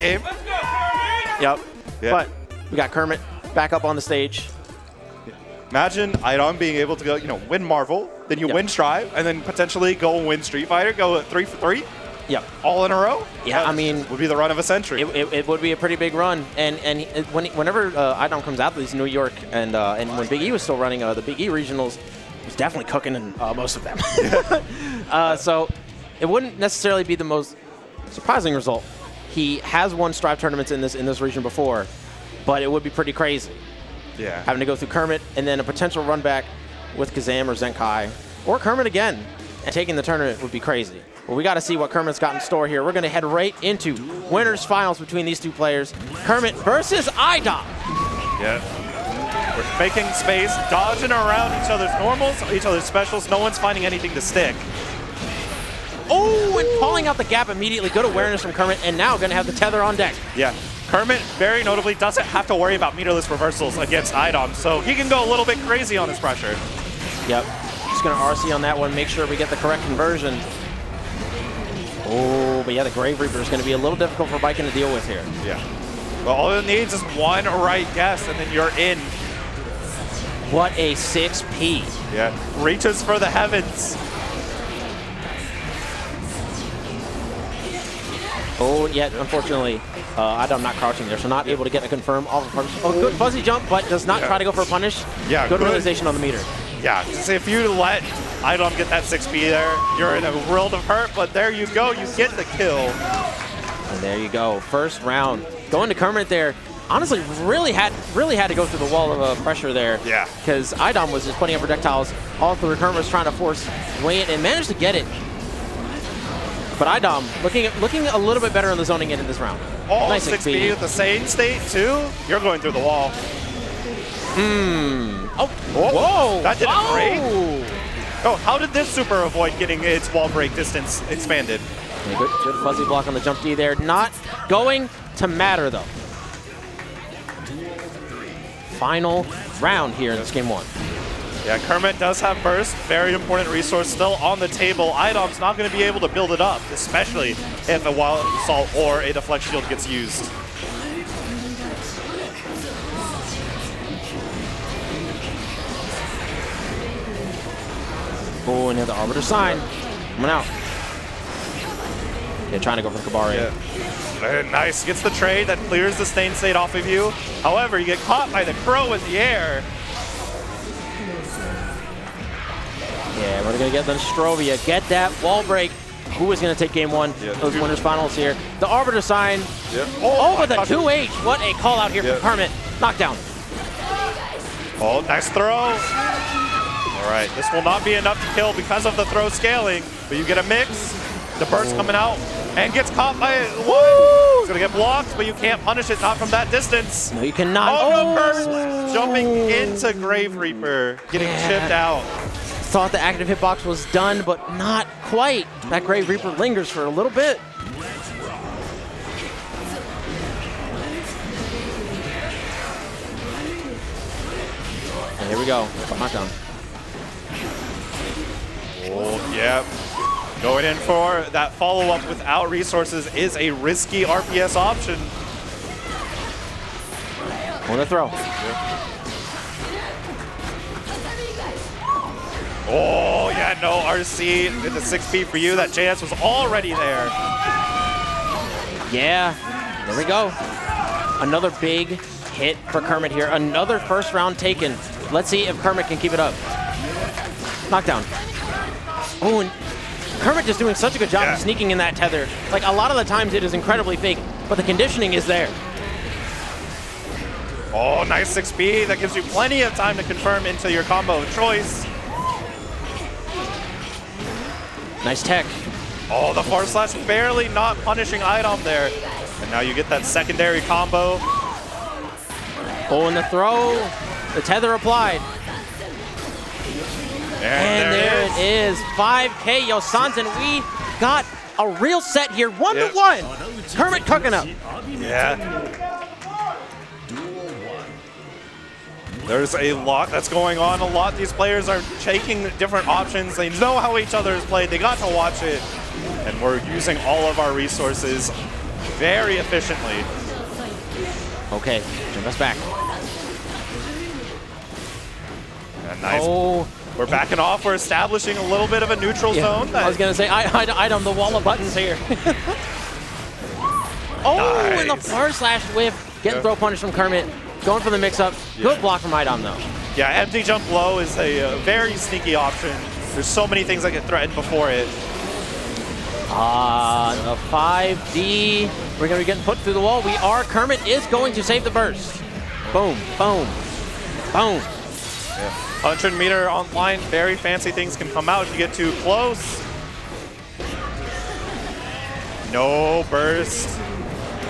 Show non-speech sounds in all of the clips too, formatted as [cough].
game. Yep. Yeah. But we got Kermit back up on the stage. Imagine Idom being able to go, you know, win Marvel, then you Yep. win Strive, and then potentially go and win Street Fighter, go three for three, Yep. all in a row. Yeah, That I mean- would be the run of a century. It, it, it would be a pretty big run, and and he- when, whenever uh, Idom comes out to these New York, and uh, and when Big E was still running uh, the Big E regionals, he was definitely cooking in uh, most of them. [laughs] uh, so it wouldn't necessarily be the most surprising result. He has won Strive tournaments in this in this region before, but it would be pretty crazy yeah. having to go through Kermit and then a potential run back with Kazam or Zenkai or Kermit again and taking the tournament would be crazy. Well, we got to see what Kermit's got in store here. We're going to head right into winners finals between these two players. Kermit versus IDOM. Yeah. We're making space, dodging around each other's normals, each other's specials. No one's finding anything to stick. And calling out the gap immediately. Good awareness from Kermit, and now going to have the tether on deck. Yeah. Kermit, very notably, doesn't have to worry about meterless reversals against Idom, so he can go a little bit crazy on his pressure. Yep. Just going to RC on that one, make sure we get the correct conversion. Oh, but yeah, the Grave Reaper is going to be a little difficult for Baiken to deal with here. Yeah. Well, all it needs is one right guess, and then you're in. What a 6P. Yeah. Reaches for the heavens. Oh, yet unfortunately, uh, Idom not crouching there, so not able to get a confirm off of punish. Oh, good fuzzy jump, but does not Yeah. try to go for a punish. Yeah, good, good. realization on the meter. Yeah, just if you let Idom get that 6B there, you're in a world of hurt, but there you go, you get the kill. And there you go, first round. Going to Kermit there. Honestly, really had really had to go through the wall of uh, pressure there. Yeah. Because Idom was just putting up projectiles all through. Kermit was trying to force way in and managed to get it. But Idom looking looking a little bit better on the zoning end in this round. All nice 6B XP. with the same state, too. You're going through the wall. Hmm. Oh, Whoa, whoa! that didn't oh. break. Oh, how did this super avoid getting its wall break distance expanded? Good, good fuzzy block on the jump D there. Not going to matter though. Final round here in this game one. Yeah, Kermit does have burst, very important resource still on the table. Idom's not going to be able to build it up, especially if a wild assault or a deflect shield gets used. Oh, and the Arbiter sign. Coming out. Yeah, trying to go for the Kabari. Very nice, gets the trade that clears the stain state off of you. However, you get caught by the crow in the air. Yeah, we're gonna get the Nostrovia. Get that wall break. Who is gonna take game one? Yeah, Those two- winners finals here. The Arbiter sign. Yeah. Oh, oh my but the 2H. What a call out here Yeah. from Kermit. Knockdown. Oh, nice throw. All right, this will not be enough to kill because of the throw scaling, but you get a mix. The burst coming out and gets caught by one. It's gonna get blocked, but you can't punish it, not from that distance. No, you cannot. Oh, no, oh! burst! Jumping into Grave Reaper, getting Yeah. chipped out. Thought the active hitbox was done, but not quite. That Grave Reaper lingers for a little bit. And here we go. Knockdown. Oh, yep. Going in for that follow-up without resources is a risky RPS option. On the throw. Oh, yeah, no, RC with the 6P for you. That JS was already there. Yeah, there we go. Another big hit for Kermit here. Another first round taken. Let's see if Kermit can keep it up. Knockdown. Oh, and Kermit just doing such a good job Yeah. of sneaking in that tether. Like, a lot of the times it is incredibly fake, but the conditioning is there. Oh, nice 6B. That gives you plenty of time to confirm into your combo of choice. Nice tech. Oh, the forward slash barely not punishing Idom there. And now you get that secondary combo. Oh, and the throw. The tether applied. And, And there it it is. 5K Yosans, and we got a real set here. One Yeah. to one. Kermit cooking up. Yeah. There's a lot that's going on. A lot these players are taking different options. They know how each other has played. They got to watch it. And we're using all of our resources very efficiently. Okay, jump us back. And nice. Oh, We're backing off. We're establishing a little bit of a neutral yeah. zone. I was gonna say, I, I, item the wall of buttons here. [laughs] oh, and the Nice. far slash whiff. Getting Yeah. throw punish from Kermit. Going for the mix-up. Good block from Idom, though. yeah, empty jump low is a, uh very sneaky option. There's so many things that get threatened before it. Ah, the 5D. We're going to be getting put through the wall. We are. Kermit is going to save the burst. Boom, boom, boom. 100 meter online, very fancy things can come out if you get too close. No burst.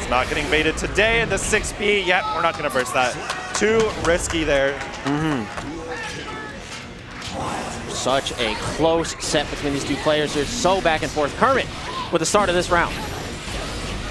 It's not getting baited today in the 6B. Yet we're not going to burst that. Too risky there. Mm-hmm. Such a close set between these two players They're So back and forth. Kermit with the start of this round.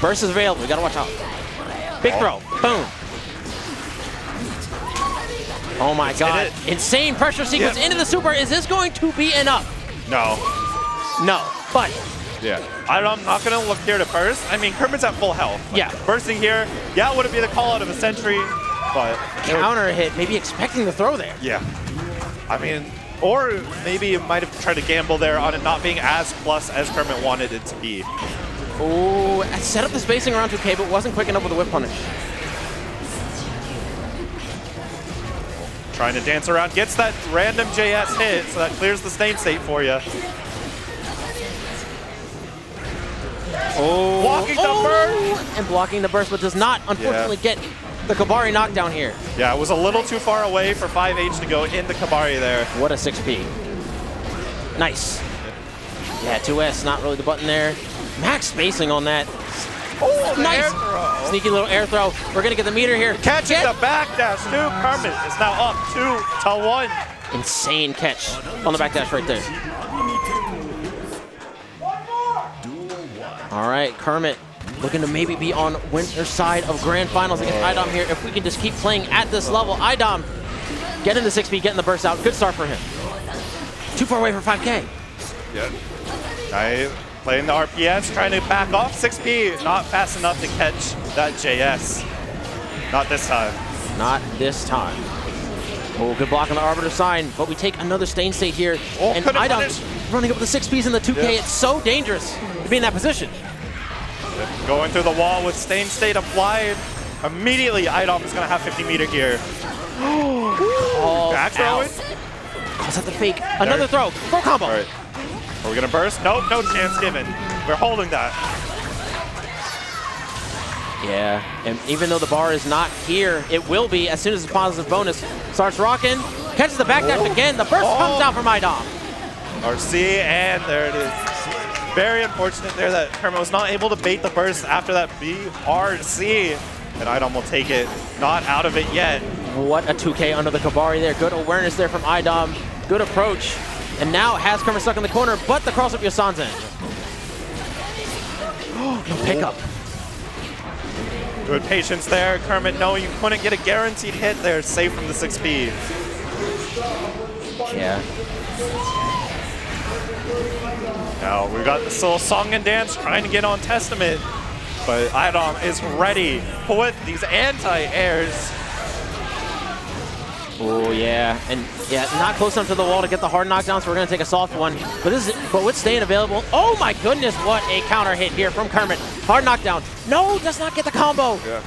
Burst is available. We got to watch out. Big oh. throw. Boom. Oh my god. Insane pressure sequence Yep. into the super. Is this going to be enough? No. No. But Yeah. I don't- I'm not going to look here to burst. I mean, Kermit's at full health. Yeah. Bursting here, yeah, would it be the call out of a century? But counter hit, maybe expecting the throw there. Yeah. I mean, or maybe it might have tried to gamble there on it not being as plus as Kermit wanted it to be. Oh, set up the spacing around 2K, but wasn't quick enough with the whip punish. Trying to dance around, gets that random JS hit, so that clears the stain state for you. Oh, Blocking the oh. burst! And blocking the burst, but does not, unfortunately, get the Kabari knockdown here. Yeah, it was a little too far away for 5H to go in the Kabari there. What a 6P. Nice. Yeah, 2S, not really the button there. Max spacing on that. Oh, Nice. Sneaky little air throw. We're going to get the meter here. Catching Get- the back dash, too. Kermit is now up two to one. Insane catch on the back dash right there. All right, Kermit looking to maybe be on winner's side of grand finals against IDOM here. If we can just keep playing at this level, IDOM getting the 6 feet, getting the burst out. Good start for him. Too far away for 5K. Yeah. I playing the RPS, trying to back off 6P, not fast enough to catch that JS. Not this time. Not this time. Oh, good block on the Arbiter sign, but we take another stain state here. Oh, and IDOM running up with the 6 Ps in the 2K. Yeah. It's so dangerous to be in that position. Going through the wall with Stain State applied. Immediately, Idom is going to have 50 meter. Oh, [gasps] Back throw it. Calls out the fake. Another throw. Throw combo. Right. Are we going to burst? Nope, no chance given. We're holding that. Yeah, and even though the bar is not here, it will be as soon as the positive bonus starts rocking. Catches the backdash Oh. again. The burst Oh. comes out from IDOM. RC, and there it is. Very unfortunate there that Kermit was not able to bait the burst after that BRC. And Idom will take it. Not out of it yet. What a 2K under the Kabari there. Good awareness there from IDOM. Good approach. And now has Kermit stuck in the corner, but the cross up Youzansen. [gasps] no pickup. Good patience there. Kermit No, you couldn't get a guaranteed hit there. Safe from the 6P. Yeah. Now we got this little song and dance trying to get on Testament, but Idom is ready with these anti-airs. Oh yeah, and yeah, not close enough to the wall to get the hard knockdown, so we're gonna take a soft one. But this is, but with staying available, oh my goodness, what a counter hit here from Kermit. Hard knockdown. No, does not get the combo. Yeah.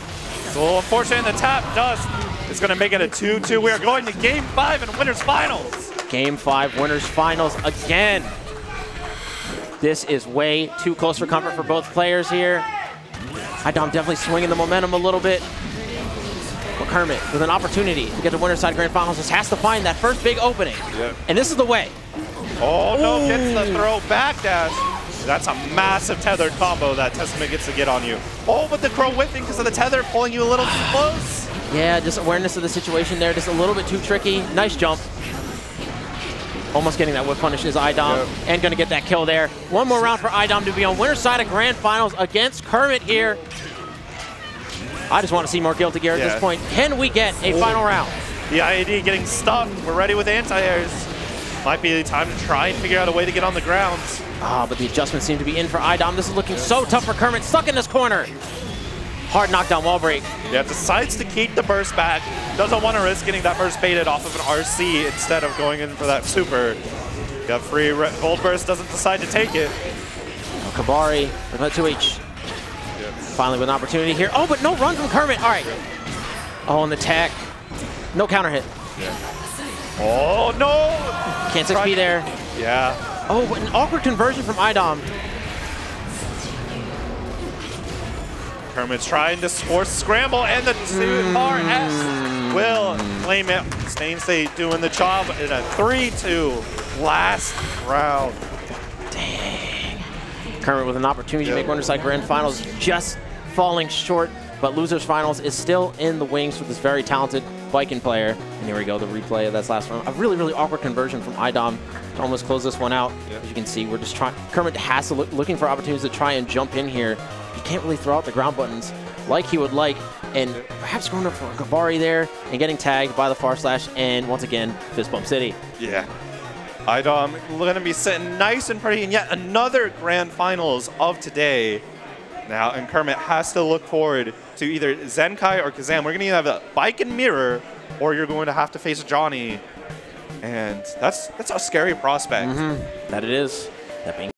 It's a little. The tap dust is going to make it a 2-2. We are going to Game 5 and winners finals. Game five, winners finals again. This is way too close for comfort for both players here. Idom definitely swinging the momentum a little bit. But Kermit with an opportunity to get to winners side grand finals just has to find that first big opening. Yep. And this is the way. Oh no, gets the throw back dash. That's a massive tethered combo that Testament gets to get on you. Oh, but the crow whipping because of the tether pulling you a little too close. [sighs] Yeah, just awareness of the situation there, just a little bit too tricky. Nice jump. Almost getting that whip punish is IDOM Yep. and going to get that kill there. One more round for IDOM to be on winner's side of grand finals against Kermit here. I just want to see more Guilty Gear at Yeah. this point. Can we get a final round? The IAD getting stuffed. We're ready with anti-airs. Might be the time to try and figure out a way to get on the ground. Ah, but the adjustments seem to be in for IDOM. This is looking so tough for Kermit. Stuck in this corner. Hard knockdown wall break. Yeah, decides to keep the burst back. Doesn't want to risk getting that burst baited off of an RC instead of going in for that super. Got free gold burst, doesn't decide to take it. Oh, Kabari with a 2H. Finally with an opportunity here. Oh, but no run from Kermit. All right. Oh, and the tech. No counter hit. Yeah. Oh, no! Can't 6 there. Yeah. Oh, an awkward conversion from IDOM. Kermit's trying to force scramble, and the RS mm. will claim it. Stainsay doing the job in a 3-2 last round. Dang. Kermit with an opportunity to make Wonderside Grand Finals, just falling short, but Losers Finals is still in the wings with this very talented Baiken player. And here we go, the replay of that last round. A really, really awkward conversion from IDOM to almost close this one out. As you can see, we're just trying, Kermit has to look, looking for opportunities to try and jump in here he can't really throw out the ground buttons like he would like. And perhaps going up for Kabari there and getting tagged by the far slash. And once again, fist bump city. Yeah. IDOM going to be sitting nice and pretty in yet another grand finals of today. Now, and Kermit has to look forward to either Zenkai or Kazam. We're going to have a Baiken mirror, or you're going to have to face Johnny. And that's that's a scary prospect. Mm -hmm. That it is. That being